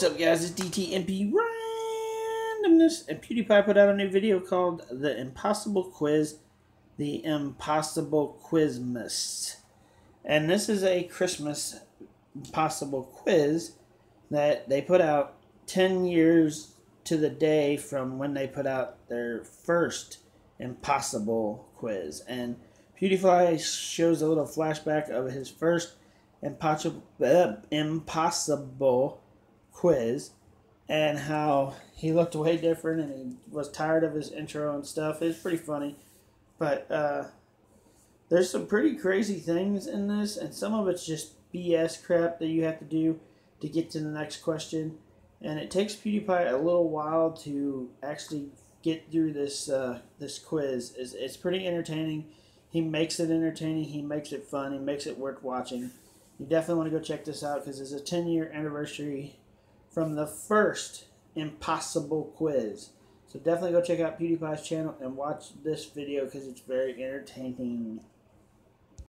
what's up guys, it's DTMP Randomness, and PewDiePie put out a new video called The Impossible Quiz, The Impossible Quizmas. And this is a Christmas impossible quiz that they put out 10 years to the day from when they put out their first impossible quiz. And PewDiePie shows a little flashback of his first impossible, uh, impossible quiz and how he looked way different and he was tired of his intro and stuff. It's pretty funny. But uh, there's some pretty crazy things in this, and some of it's just BS crap that you have to do to get to the next question. And it takes PewDiePie a little while to actually get through this uh, this quiz. It's, it's pretty entertaining. He makes it entertaining. He makes it fun. He makes it worth watching. You definitely want to go check this out because it's a 10 year anniversary from the first impossible quiz. So definitely go check out PewDiePie's channel and watch this video because it's very entertaining.